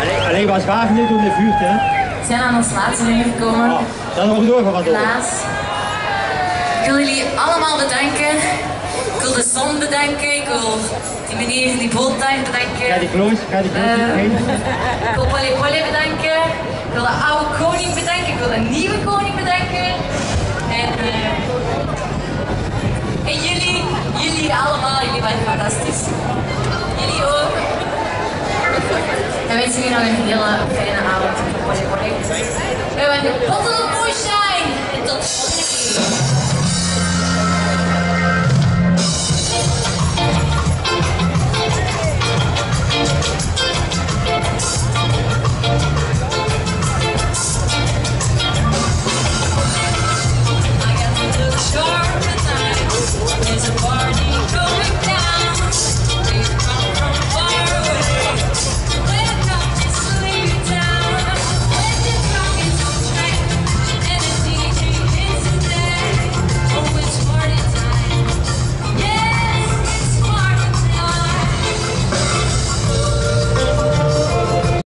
Alleen, alleen was Wageningen toen de vuurt, hè? We zijn aan ons laatste nummer gekomen. Oh, dat is nog door van wat. Helaas. Ik wil jullie allemaal bedanken. Ik wil de zon bedanken. Ik wil die meneer die boottuin bedanken. Ga die kloos, ga die kloos Eh. Ik wil Polly Polly bedanken. Ik wil de oude koning bedanken. Ik wil de nieuwe koning bedanken. En, eh, en jullie, jullie allemaal, jullie waren fantastisch. En wensen jullie nog een hele fijne avond. Polly Polly.